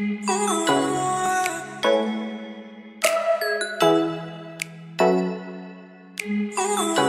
Ooh. Ooh.